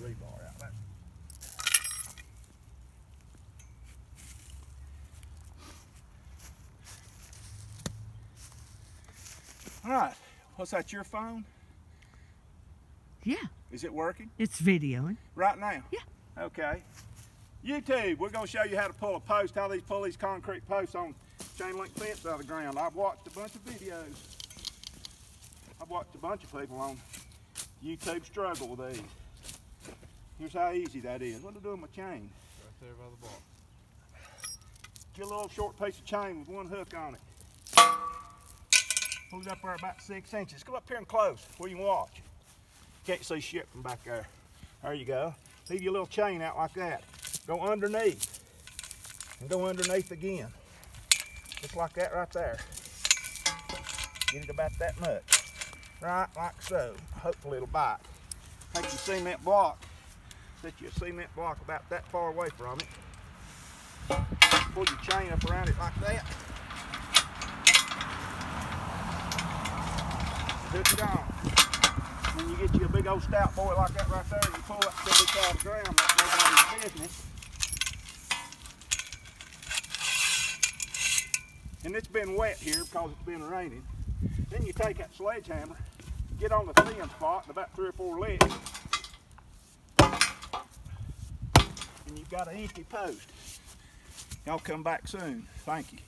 rebar out. That's All right, what's that, your phone? Yeah, Is it working it's videoing. right now? Yeah. Okay. YouTube, we're gonna show you how to pull a post, how these pull these concrete posts on chain link fence out of the ground. I've watched a bunch of videos. I've watched a bunch of people on YouTube struggle with these. Here's how easy that is. What do I do with my chain? Right there by the bar. Get a little short piece of chain with one hook on it. Pull it up there about six inches. Go up here and close where you can watch. Can't see shit from back there. There you go. Leave your little chain out like that. Go underneath. And go underneath again. Just like that right there. Get it about that much. Right, like so. Hopefully it'll bite. Take your cement block. Set your cement block about that far away from it pull your chain up around it like that. Hook it on. When you get you a big old stout boy like that right there, and you pull up to the the ground like nobody's business. And it's been wet here because it's been raining. Then you take that sledgehammer, get on the thin spot, about three or four licks, and you've got an empty post. Y'all come back soon. Thank you.